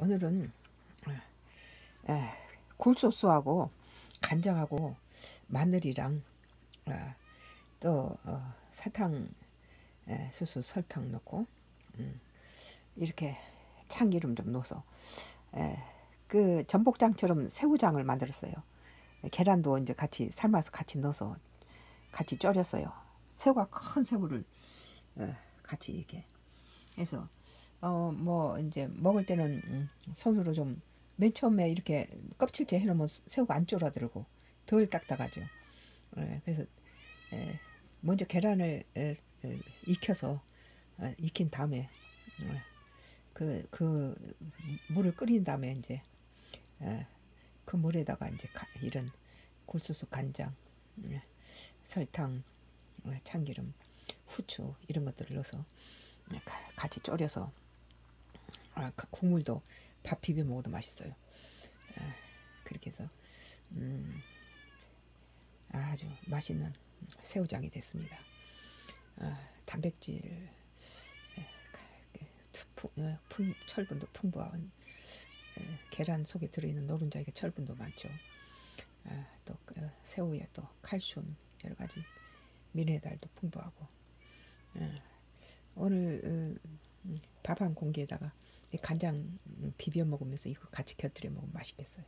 오늘은 에, 굴소스하고 간장하고 마늘이랑 아, 또 어, 사탕 에, 수수 설탕 넣고 음, 이렇게 참기름 좀 넣어서 에, 그 전복장처럼 새우장을 만들었어요. 계란도 이제 같이 삶아서 같이 넣어서 같이 졸였어요. 새우가 큰 새우를 에, 같이 이렇게 해서 어 뭐 이제 먹을 때는 음, 손으로 좀 맨 처음에 이렇게 껍질째 해놓으면 새우가 안 쫄아들고 덜 딱딱하죠. 예, 그래서 예, 먼저 계란을 에, 에, 익혀서 아, 익힌 다음에 어, 그, 그 물을 끓인 다음에 이제 에, 그 물에다가 이제 가, 이런 굴소스 간장, 예, 설탕, 어, 참기름, 후추 이런 것들을 넣어서 가- 같이 졸여서 아, 그 국물도 밥 비벼 먹어도 맛있어요. 아, 그렇게 해서 음, 아주 맛있는 새우장이 됐습니다. 아, 단백질, 푸- 어, 풍- 철분도 풍부한 에, 계란 속에 들어있는 노른자에게 철분도 많죠. 아, 또 그, 새우에 또 칼슘 여러 가지 미네랄도 풍부하고 아, 오늘 밥한 공기에다가 이 간장 음, 비벼 먹으면서 이거 같이 곁들여 먹으면 맛있겠어요.